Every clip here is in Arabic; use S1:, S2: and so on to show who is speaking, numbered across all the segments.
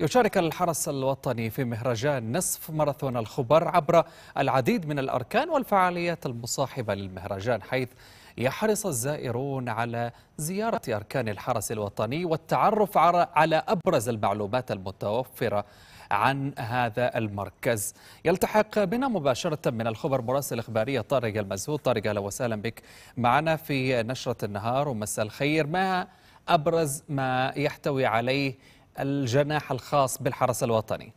S1: يشارك الحرس الوطني في مهرجان نصف ماراثون الخبر عبر العديد من الأركان والفعاليات المصاحبة للمهرجان حيث يحرص الزائرون على زيارة أركان الحرس الوطني والتعرف على أبرز المعلومات المتوفرة عن هذا المركز. يلتحق بنا مباشرة من الخبر مراسل إخبارية طارق المزهود طارق أهلا وسهلا بك معنا في نشرة النهار ومساء الخير. ما أبرز ما يحتوي عليه الجناح الخاص بالحرس الوطني.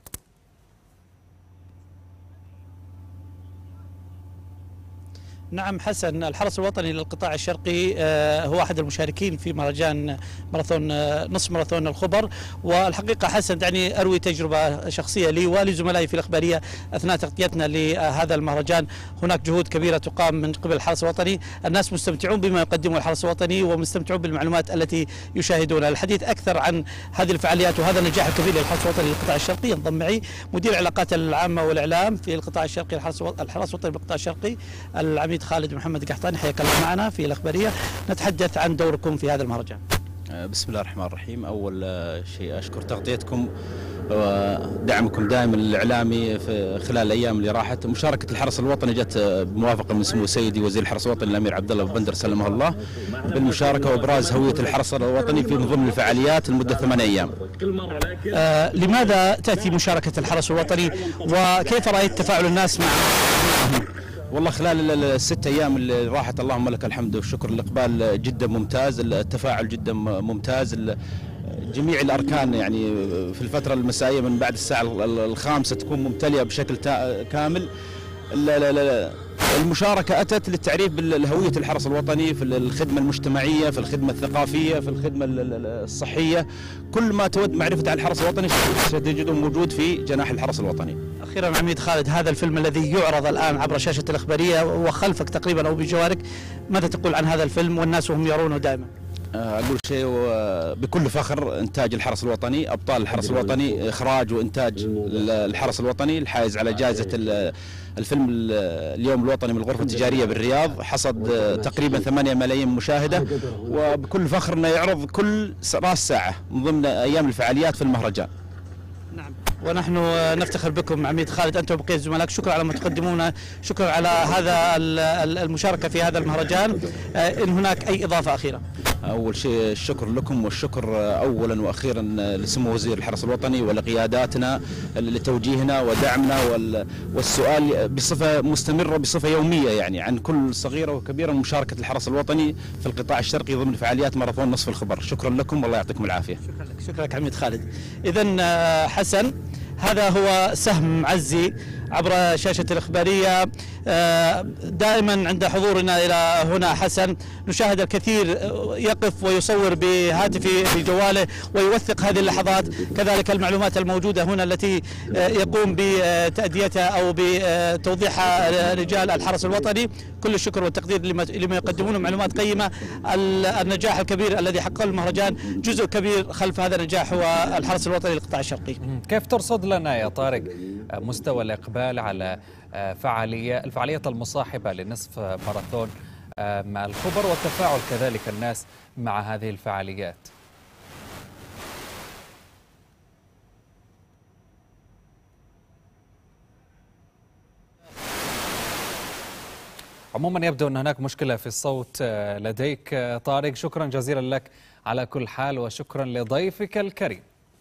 S2: نعم حسن الحرس الوطني للقطاع الشرقي آه، هو أحد المشاركين في مهرجان ماراثون آه، نصف ماراثون الخبر. والحقيقة حسن دعني أروي تجربة شخصية لي ولزملائي في الإخبارية أثناء تغطيتنا لهذا المهرجان. هناك جهود كبيرة تقام من قبل الحرس الوطني. الناس مستمتعون بما يقدمه الحرس الوطني ومستمتعون بالمعلومات التي يشاهدونها. الحديث أكثر عن هذه الفعاليات وهذا النجاح الكبير للحرس الوطني للقطاع الشرقي. ينضم معي مدير العلاقات العامة والإعلام في القطاع الشرقي الحرس الوطني بالقطاع الشرقي العميد العميد خالد محمد قحطاني حياك الله معنا في الأخبارية. نتحدث عن دوركم في هذا المهرجان
S3: آه، بسم الله الرحمن الرحيم. أول آه، شيء أشكر تغطيتكم ودعمكم دائما الإعلامي في خلال الأيام اللي راحت. مشاركة الحرس الوطني جت بموافقة من سمو سيدي وزير الحرس الوطني الأمير عبد الله بندر سلمه الله بالمشاركة وإبراز هوية الحرس الوطني في من ضمن الفعاليات لمدة ثمان أيام.
S2: آه لماذا تأتي مشاركة الحرس الوطني؟ وكيف رأيت تفاعل الناس مع
S3: والله خلال الست أيام اللي راحت اللهم لك الحمد والشكر الإقبال جدا ممتاز التفاعل جدا ممتاز جميع الأركان يعني في الفترة المسائية من بعد الساعة الخامسة تكون ممتلئة بشكل كامل. المشاركة أتت للتعريف بهوية الحرس الوطني في الخدمة المجتمعية في الخدمة الثقافية في الخدمة الصحية. كل ما تود معرفة عن الحرس الوطني ستجده موجود في جناح الحرس الوطني.
S2: أخيرا عميد خالد هذا الفيلم الذي يعرض الآن عبر شاشة الإخبارية وخلفك تقريبا أو بجوارك ماذا تقول عن هذا الفيلم والناس وهم يرونه دائما؟
S3: أقول شيء بكل فخر إنتاج الحرس الوطني أبطال الحرس الوطني إخراج وإنتاج الحرس الوطني الحائز على جائزة الفيلم اليوم الوطني من الغرفة التجارية بالرياض حصد تقريبا 8 ملايين مشاهدة. وبكل فخر إنه يعرض كل راس ساعة من ضمن أيام الفعاليات في المهرجان.
S2: نعم. ونحن نفتخر بكم عميد خالد انت وبقيه زملائك شكرا على ما تقدمونه. شكرا على هذا المشاركة في هذا المهرجان. آه، إن هناك أي إضافة أخيرة؟
S3: أول شيء الشكر لكم والشكر اولا وأخيرا لسمو وزير الحرس الوطني ولقياداتنا لتوجيهنا ودعمنا والسؤال بصفة مستمرة بصفة يومية يعني عن كل صغيرة وكبيرة مشاركة الحرس الوطني في القطاع الشرقي ضمن فعاليات ماراثون نصف الخبر. شكرا لكم والله يعطيكم العافية.
S2: شكرا لك. شكرا لك عميد خالد. اذا آه، حسن هذا هو سهم معزي عبر شاشة الإخبارية. آه، دائما عند حضورنا إلى هنا حسن نشاهد الكثير يقف ويصور بهاتفه في جواله ويوثق هذه اللحظات. كذلك المعلومات الموجودة هنا التي آه، يقوم بتأديتها أو بتوضيحها رجال الحرس الوطني. كل الشكر والتقدير لما يقدمونه. معلومات قيمة. النجاح الكبير الذي حققه المهرجان جزء كبير خلف هذا النجاح هو الحرس الوطني للقطاع الشرقي.
S1: كيف ترصد لنا يا طارق مستوى الإقبال؟ على آه، فعالية الفعالية المصاحبة لنصف ماراثون آه، مع الخبر وتفاعل كذلك الناس مع هذه الفعاليات. عموما يبدو أن هناك مشكلة في الصوت آه، لديك طارق. شكرا جزيلا لك على كل حال وشكرا لضيفك الكريم.